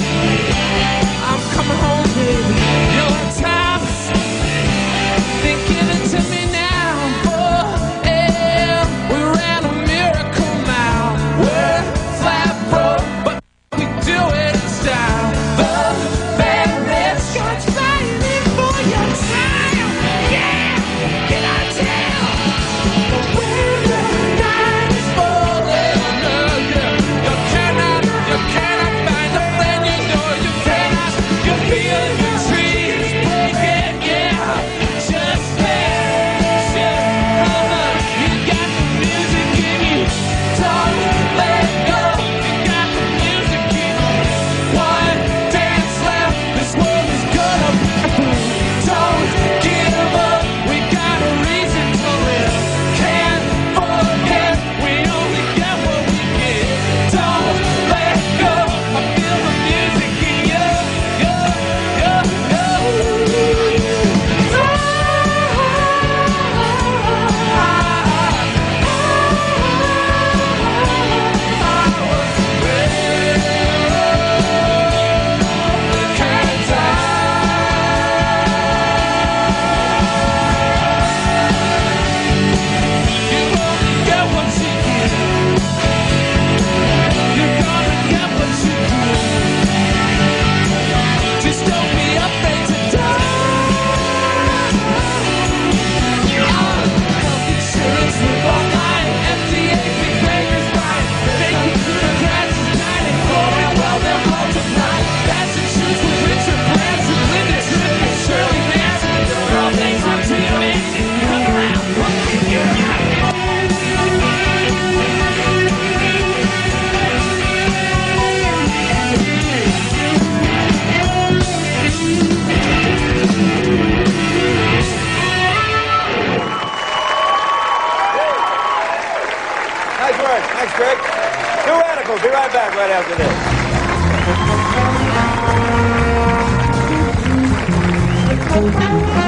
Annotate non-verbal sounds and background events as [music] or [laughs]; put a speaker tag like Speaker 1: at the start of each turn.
Speaker 1: Yeah. We'll be right back right after this. [laughs]